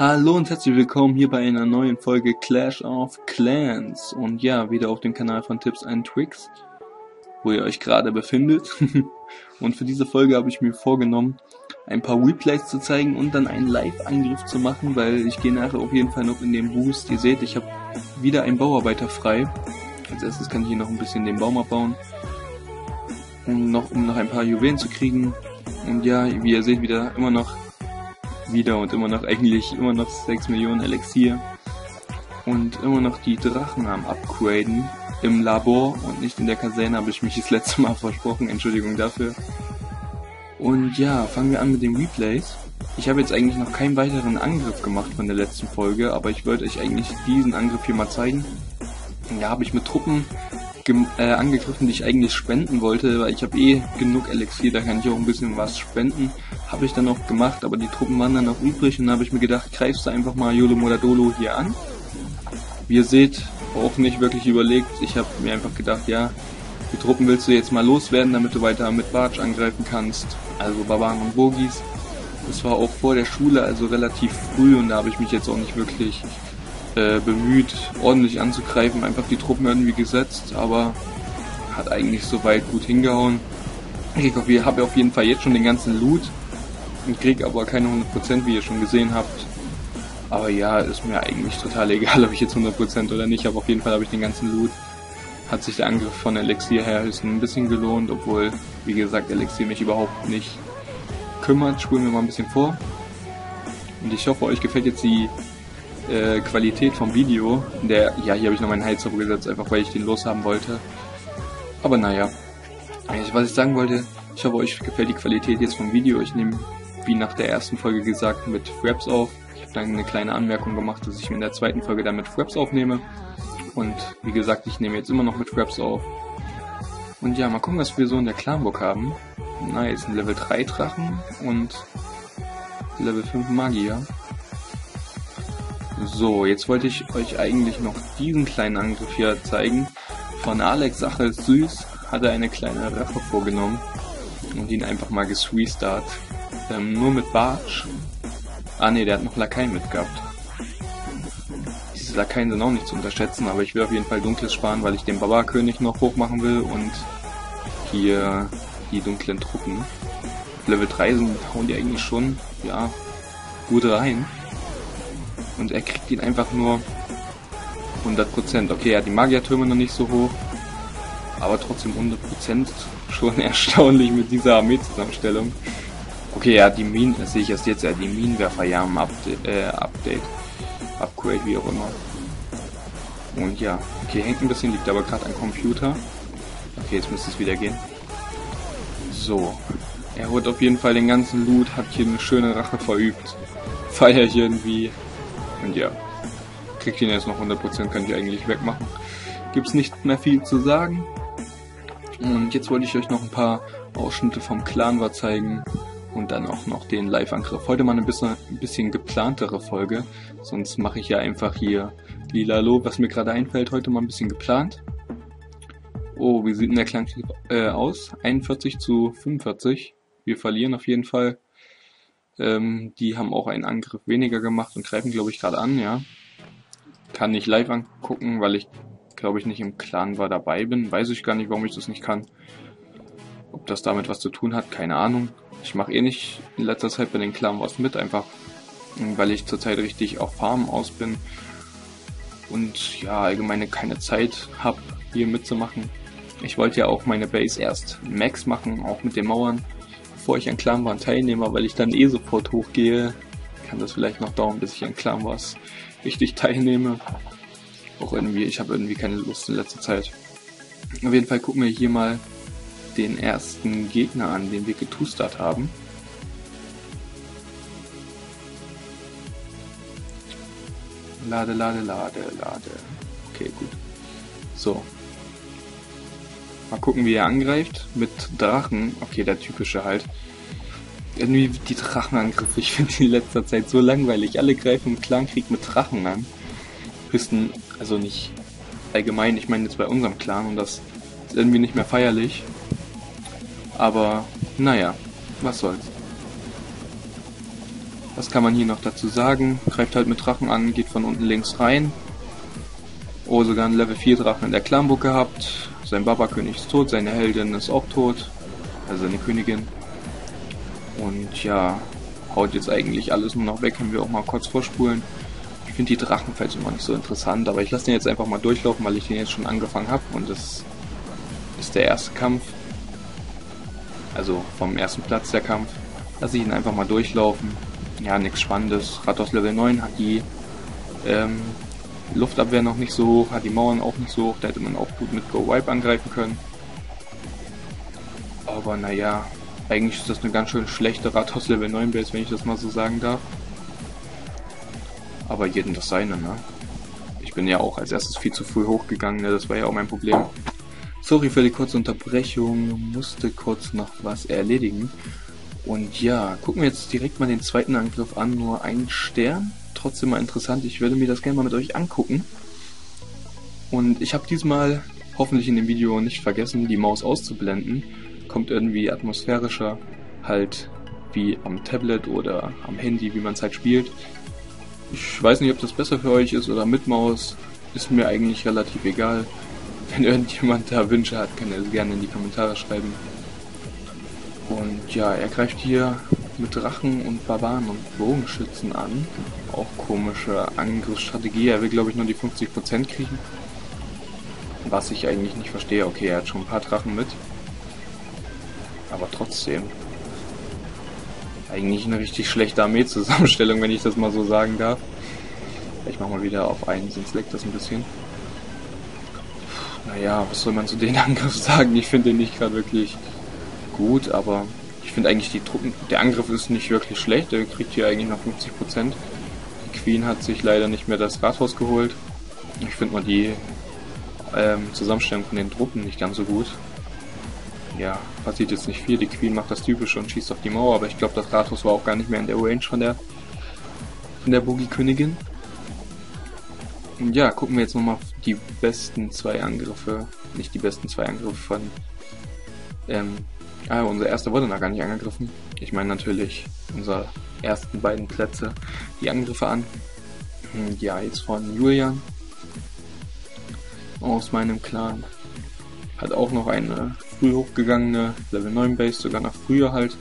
Hallo und herzlich willkommen hier bei einer neuen Folge Clash of Clans und ja, wieder auf dem Kanal von Tipps and Tricks, wo ihr euch gerade befindet. und für diese Folge habe ich mir vorgenommen, ein paar Replays zu zeigen und dann einen Live-Angriff zu machen, weil ich gehe nachher auf jeden Fall noch in den Boost. Ihr seht, ich habe wieder einen Bauarbeiter frei. Als erstes kann ich hier noch ein bisschen den Baum abbauen, um noch, um noch ein paar Juwelen zu kriegen. Und ja, wie ihr seht, wieder immer noch wieder und immer noch eigentlich immer noch 6 Millionen Elixier und immer noch die Drachen am Upgraden im Labor und nicht in der Kaserne, habe ich mich das letzte Mal versprochen, Entschuldigung dafür. Und ja, fangen wir an mit den Replays. Ich habe jetzt eigentlich noch keinen weiteren Angriff gemacht von der letzten Folge, aber ich wollte euch eigentlich diesen Angriff hier mal zeigen. Ja, habe ich mit Truppen äh, angegriffen, die ich eigentlich spenden wollte, weil ich habe eh genug Elixier, da kann ich auch ein bisschen was spenden. Habe ich dann auch gemacht, aber die Truppen waren dann noch übrig und dann habe ich mir gedacht, greifst du einfach mal Yolo Modadolo hier an. Wie ihr seht, auch nicht wirklich überlegt. Ich habe mir einfach gedacht, ja, die Truppen willst du jetzt mal loswerden, damit du weiter mit Bartsch angreifen kannst. Also Barbaren und Bogis. Das war auch vor der Schule, also relativ früh und da habe ich mich jetzt auch nicht wirklich äh, bemüht, ordentlich anzugreifen, einfach die Truppen irgendwie gesetzt, aber hat eigentlich soweit gut hingehauen. Ich habe auf jeden Fall jetzt schon den ganzen Loot und krieg aber keine 100%, wie ihr schon gesehen habt. Aber ja, ist mir eigentlich total egal, ob ich jetzt 100% oder nicht, aber auf jeden Fall habe ich den ganzen Loot. Hat sich der Angriff von Elixier her höchstens ein bisschen gelohnt, obwohl, wie gesagt, Elixier mich überhaupt nicht kümmert. Spulen wir mal ein bisschen vor. Und ich hoffe, euch gefällt jetzt die äh, Qualität vom Video. Der, ja, hier habe ich noch meinen Heizer gesetzt, einfach weil ich den loshaben wollte. Aber naja. Was ich sagen wollte, ich hoffe, euch gefällt die Qualität jetzt vom Video. Ich nehme, wie nach der ersten Folge gesagt, mit Fraps auf. Ich habe dann eine kleine Anmerkung gemacht, dass ich mir in der zweiten Folge dann mit Fraps aufnehme. Und wie gesagt, ich nehme jetzt immer noch mit Fraps auf. Und ja, mal gucken, was wir so in der Clanburg haben. Nice, ein Level 3 Drachen und Level 5 Magier. So, jetzt wollte ich euch eigentlich noch diesen kleinen Angriff hier zeigen. Von Alex Sache süß, hat er eine kleine Rache vorgenommen und ihn einfach mal gesrestart. Ähm, nur mit Bartsch. Ah ne, der hat noch Lakaien mitgehabt. Diese Lakaien sind auch nicht zu unterschätzen, aber ich will auf jeden Fall Dunkles sparen, weil ich den Baba-König noch hochmachen will und hier die dunklen Truppen. Level 3 sind, hauen die eigentlich schon, ja, gut rein. Und er kriegt ihn einfach nur 100%. Okay, er hat die Magiertürme noch nicht so hoch. Aber trotzdem 100% schon erstaunlich mit dieser Armeezusammenstellung. Okay, hat die Minen, das sehe ich erst jetzt, hat die Minenwerfer ja im Update, äh, Update. Upgrade, wie auch immer. Und ja, okay, hängt ein bisschen, liegt aber gerade am Computer. Okay, jetzt müsste es wieder gehen. So, er holt auf jeden Fall den ganzen Loot, hat hier eine schöne Rache verübt. Feier ich irgendwie und ja, kriegt ihn jetzt noch 100%, kann ich eigentlich wegmachen. Gibt's nicht mehr viel zu sagen. Und jetzt wollte ich euch noch ein paar Ausschnitte vom Clan war zeigen und dann auch noch den Live-Angriff. Heute mal eine bisschen, ein bisschen geplantere Folge, sonst mache ich ja einfach hier Lilalo, was mir gerade einfällt, heute mal ein bisschen geplant. Oh, wie sieht denn der Clan äh, aus? 41 zu 45. Wir verlieren auf jeden Fall. Ähm, die haben auch einen Angriff weniger gemacht und greifen, glaube ich, gerade an, ja. Kann nicht live angucken, weil ich, glaube ich, nicht im Clan war dabei bin. Weiß ich gar nicht, warum ich das nicht kann. Ob das damit was zu tun hat, keine Ahnung. Ich mache eh nicht in letzter Zeit bei den Clan was mit, einfach weil ich zurzeit richtig auf Farm aus bin und ja, allgemeine keine Zeit habe, hier mitzumachen. Ich wollte ja auch meine Base erst Max machen, auch mit den Mauern bevor ich an Clan Wars teilnehme, weil ich dann eh sofort hochgehe, kann das vielleicht noch dauern, bis ich an Clan Wars richtig teilnehme. Auch irgendwie, ich habe irgendwie keine Lust in letzter Zeit. Auf jeden Fall gucken wir hier mal den ersten Gegner an, den wir getustert haben. Lade, lade, lade, lade. Okay, gut. So, Mal gucken, wie er angreift. Mit Drachen. Okay, der typische halt. Irgendwie die Drachenangriffe. Ich finde die in letzter Zeit so langweilig. Alle greifen im Clankrieg mit Drachen an. Höchsten, also nicht allgemein. Ich meine jetzt bei unserem Clan. Und das ist irgendwie nicht mehr feierlich. Aber, naja. Was soll's. Was kann man hier noch dazu sagen? Greift halt mit Drachen an, geht von unten links rein. Oh, sogar einen Level 4 Drachen in der Clanburg gehabt. Sein Baba-König ist tot, seine Heldin ist auch tot. Also seine Königin. Und ja, haut jetzt eigentlich alles nur noch weg. Können wir auch mal kurz vorspulen. Ich finde die Drachenfels immer nicht so interessant, aber ich lasse den jetzt einfach mal durchlaufen, weil ich den jetzt schon angefangen habe. Und das ist der erste Kampf. Also vom ersten Platz der Kampf. Lasse ich ihn einfach mal durchlaufen ja, nichts Spannendes. Ratos Level 9 hat die ähm, Luftabwehr noch nicht so hoch, hat die Mauern auch nicht so hoch, da hätte man auch gut mit Go Wipe angreifen können. Aber naja, eigentlich ist das eine ganz schön schlechte Ratos Level 9 Base, wenn ich das mal so sagen darf. Aber jeden das seine, ne? Ich bin ja auch als erstes viel zu früh hochgegangen, ne? das war ja auch mein Problem. Sorry für die kurze Unterbrechung, musste kurz noch was erledigen. Und ja, gucken wir jetzt direkt mal den zweiten Angriff an. Nur ein Stern. Trotzdem mal interessant. Ich würde mir das gerne mal mit euch angucken. Und ich habe diesmal hoffentlich in dem Video nicht vergessen, die Maus auszublenden. Kommt irgendwie atmosphärischer, halt wie am Tablet oder am Handy, wie man es halt spielt. Ich weiß nicht, ob das besser für euch ist oder mit Maus. Ist mir eigentlich relativ egal. Wenn irgendjemand da Wünsche hat, kann er es gerne in die Kommentare schreiben. Und ja, er greift hier mit Drachen und Barbaren und Bogenschützen an. Auch komische Angriffsstrategie. Er will, glaube ich, nur die 50% kriegen. Was ich eigentlich nicht verstehe. Okay, er hat schon ein paar Drachen mit. Aber trotzdem. Eigentlich eine richtig schlechte Armeezusammenstellung, wenn ich das mal so sagen darf. Ich mache mal wieder auf einen, sonst leckt das ein bisschen. Naja, was soll man zu den Angriff sagen? Ich finde den nicht gerade wirklich gut, aber ich finde eigentlich die Truppen, der Angriff ist nicht wirklich schlecht, er kriegt hier eigentlich noch 50%. Die Queen hat sich leider nicht mehr das Rathaus geholt. Ich finde mal die ähm, Zusammenstellung von den Truppen nicht ganz so gut. Ja, passiert jetzt nicht viel, die Queen macht das typische und schießt auf die Mauer, aber ich glaube das Rathaus war auch gar nicht mehr in der Range von der von der Boogie-Königin. Und ja, gucken wir jetzt nochmal die besten zwei Angriffe, nicht die besten zwei Angriffe von ähm, Ah, unser erster wurde noch gar nicht angegriffen. Ich meine natürlich unsere ersten beiden Plätze, die Angriffe an. Hm, ja, jetzt von Julian aus meinem Clan. Hat auch noch eine früh hochgegangene Level 9 Base, sogar noch früher halt.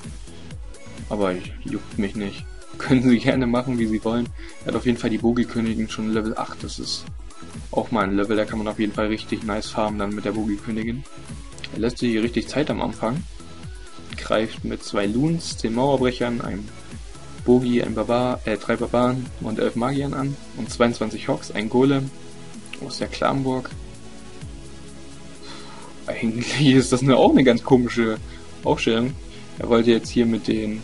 Aber juckt mich nicht. Können sie gerne machen, wie sie wollen. Er hat auf jeden Fall die Bogi-Königin schon Level 8. Das ist auch mal ein Level, da kann man auf jeden Fall richtig nice farmen dann mit der Bogi-Königin. Er lässt sich richtig Zeit am Anfang greift mit zwei Loons, zehn Mauerbrechern, einem Bogi, ein Barbar, äh, drei Barbaren und elf Magiern an und 22 Hawks, ein Golem aus der Klamburg. Eigentlich ist das eine, auch eine ganz komische Aufstellung. Er wollte jetzt hier mit den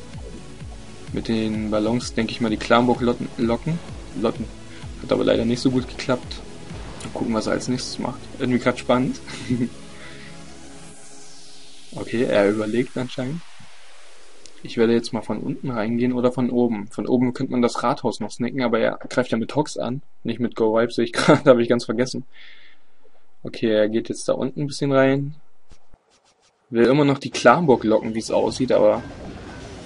mit den Ballons, denke ich mal, die Klamburg locken. Lotten. Hat aber leider nicht so gut geklappt. Mal gucken, was er als nächstes macht. Irgendwie gerade spannend. Okay, er überlegt anscheinend. Ich werde jetzt mal von unten reingehen oder von oben. Von oben könnte man das Rathaus noch snacken, aber er greift ja mit Hox an. Nicht mit Go Wipe, sehe ich gerade, habe ich ganz vergessen. Okay, er geht jetzt da unten ein bisschen rein. Will immer noch die Klamburg locken, wie es aussieht, aber...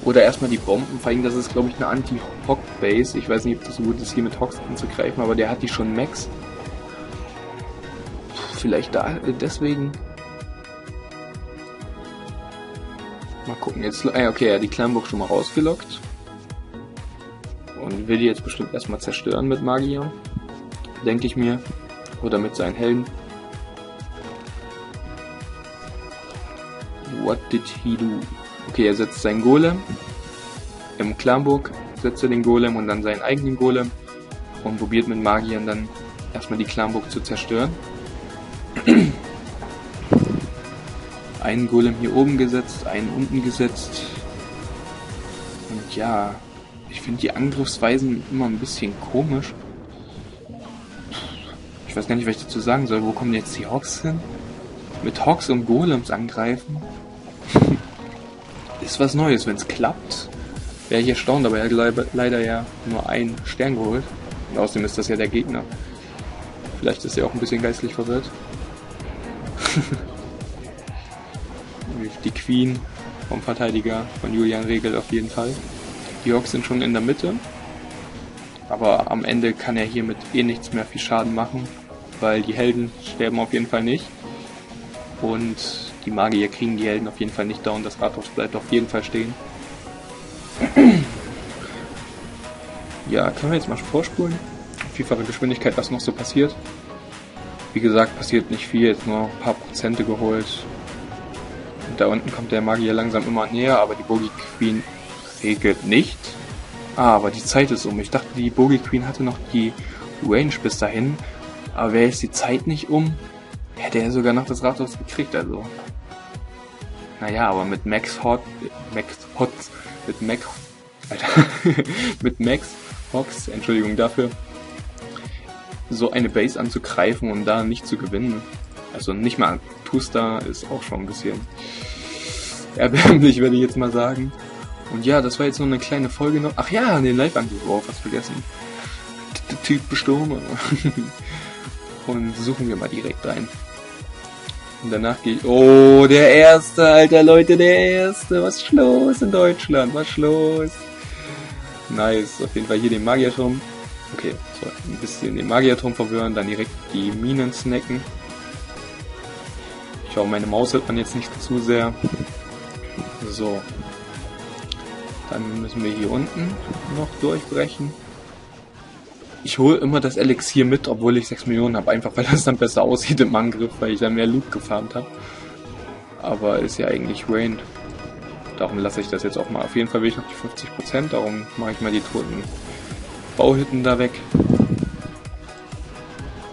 Oder erstmal die Bomben, vor allem das ist glaube ich eine Anti-Hock-Base. Ich weiß nicht, ob das so gut ist, hier mit Hox anzugreifen, aber der hat die schon Max. Vielleicht da, deswegen Mal gucken, jetzt, ah, okay, er hat die Kleinburg schon mal rausgelockt. Und will die jetzt bestimmt erstmal zerstören mit Magier. Denke ich mir. Oder mit seinen Helden. What did he do? Okay, er setzt seinen Golem. Im Klamburg setzt er den Golem und dann seinen eigenen Golem. Und probiert mit Magiern dann erstmal die Klamburg zu zerstören. einen Golem hier oben gesetzt, einen unten gesetzt. Und ja, ich finde die Angriffsweisen immer ein bisschen komisch. Ich weiß gar nicht, was ich dazu sagen soll. Wo kommen jetzt die Hawks hin? Mit Hawks und Golems angreifen? ist was Neues, wenn es klappt. Wäre ich erstaunt, aber er hat leider ja nur einen Stern geholt. Und außerdem ist das ja der Gegner. Vielleicht ist er auch ein bisschen geistlich verwirrt. die Queen vom Verteidiger von Julian Regel auf jeden Fall. Die Orks sind schon in der Mitte. Aber am Ende kann er hiermit eh nichts mehr viel Schaden machen, weil die Helden sterben auf jeden Fall nicht. Und die Magier kriegen die Helden auf jeden Fall nicht down. Das Rathaus bleibt auf jeden Fall stehen. ja, können wir jetzt mal vorspulen? Vielfache Geschwindigkeit, was noch so passiert. Wie gesagt, passiert nicht viel, jetzt nur ein paar Prozente geholt. Und da unten kommt der Magier langsam immer näher, aber die Bogie Queen regelt nicht. Ah, aber die Zeit ist um. Ich dachte, die Bogie Queen hatte noch die Range bis dahin. Aber wäre jetzt die Zeit nicht um, hätte er sogar noch das Rathaus gekriegt, also. Naja, aber mit Max Hot, Max Hot, mit Max, Alter, mit Max Hox, Entschuldigung dafür, so eine Base anzugreifen und da nicht zu gewinnen. Also nicht mal Tusta ist auch schon ein bisschen erbärmlich, würde ich jetzt mal sagen. Und ja, das war jetzt nur eine kleine Folge noch. Ach ja, den Live-Angriff, oh, fast vergessen. Typ bestorben. Und suchen wir mal direkt ein. Und danach gehe ich. Oh, der erste, alter Leute, der erste. Was ist los in Deutschland? Was ist los? Nice. Auf jeden Fall hier den Magierturm. Okay, so ein bisschen den Magierturm verwirren, dann direkt die Minen snacken. Ich hoffe, meine Maus hört man jetzt nicht zu sehr. So. Dann müssen wir hier unten noch durchbrechen. Ich hole immer das Elixier mit, obwohl ich 6 Millionen habe, einfach weil das dann besser aussieht im Angriff, weil ich dann mehr Loot gefarmt habe. Aber ist ja eigentlich Rain. Darum lasse ich das jetzt auch mal. Auf jeden Fall will ich noch die 50%, darum mache ich mal die toten Bauhütten da weg.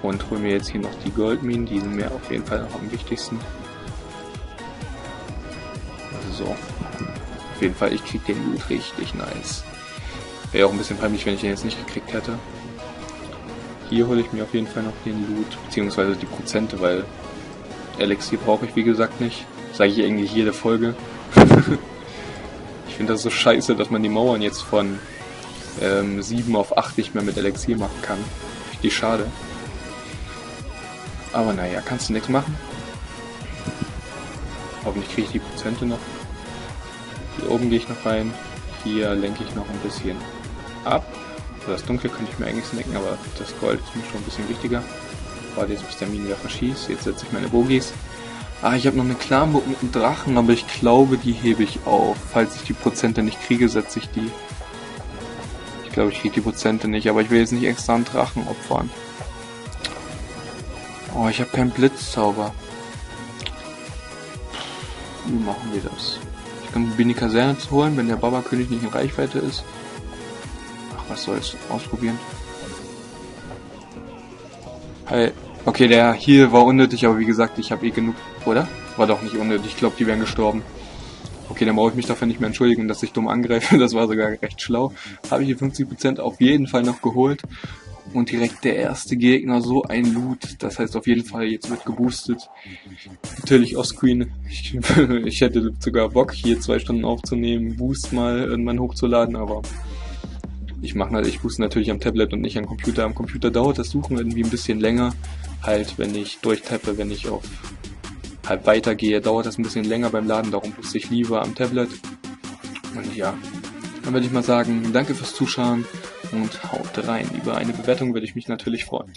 Und hole mir jetzt hier noch die Goldminen, die sind mir auf jeden Fall noch am wichtigsten. Also so. Auf jeden Fall, ich krieg den Loot richtig nice. Wäre auch ein bisschen peinlich, wenn ich den jetzt nicht gekriegt hätte. Hier hole ich mir auf jeden Fall noch den Loot, beziehungsweise die Prozente, weil Elixier brauche ich wie gesagt nicht. Sage ich irgendwie jede Folge. ich finde das so scheiße, dass man die Mauern jetzt von ähm, 7 auf 8 nicht mehr mit Elixier machen kann. Richtig schade. Aber naja, kannst du nichts machen. Hoffentlich kriege ich die Prozente noch. Hier oben gehe ich noch rein. Hier lenke ich noch ein bisschen ab. Das Dunkle könnte ich mir eigentlich snacken, aber das Gold ist mir schon ein bisschen wichtiger. Warte jetzt, bis der Minenwerfer schießt. Jetzt setze ich meine Bogies. Ah, ich habe noch eine Klarburg mit einem Drachen, aber ich glaube, die hebe ich auf. Falls ich die Prozente nicht kriege, setze ich die glaube, ich kriege die Prozente nicht, aber ich will jetzt nicht extra einen Drachen opfern. Oh, ich habe keinen Blitzzauber. Wie machen wir das? Ich kann die Kaserne zu holen, wenn der Baba-König nicht in Reichweite ist. Was soll's. Ausprobieren. Hey. Okay, der hier war unnötig, aber wie gesagt, ich habe eh genug... Oder? War doch nicht unnötig. Ich glaube, die wären gestorben. Okay, dann brauche ich mich dafür nicht mehr entschuldigen, dass ich dumm angreife. Das war sogar recht schlau. Habe ich die 50% auf jeden Fall noch geholt. Und direkt der erste Gegner, so ein Loot. Das heißt auf jeden Fall, jetzt wird geboostet. Natürlich offscreen. Ich, ich hätte sogar Bock, hier zwei Stunden aufzunehmen, Boost mal irgendwann hochzuladen, aber ich mache ich booste natürlich am Tablet und nicht am Computer. Am Computer dauert das Suchen irgendwie ein bisschen länger. Halt, wenn ich durchtappe, wenn ich auf halt weitergehe, dauert das ein bisschen länger beim Laden, darum booste ich lieber am Tablet. Und ja, dann würde ich mal sagen, danke fürs Zuschauen und haut rein. Über eine Bewertung würde ich mich natürlich freuen.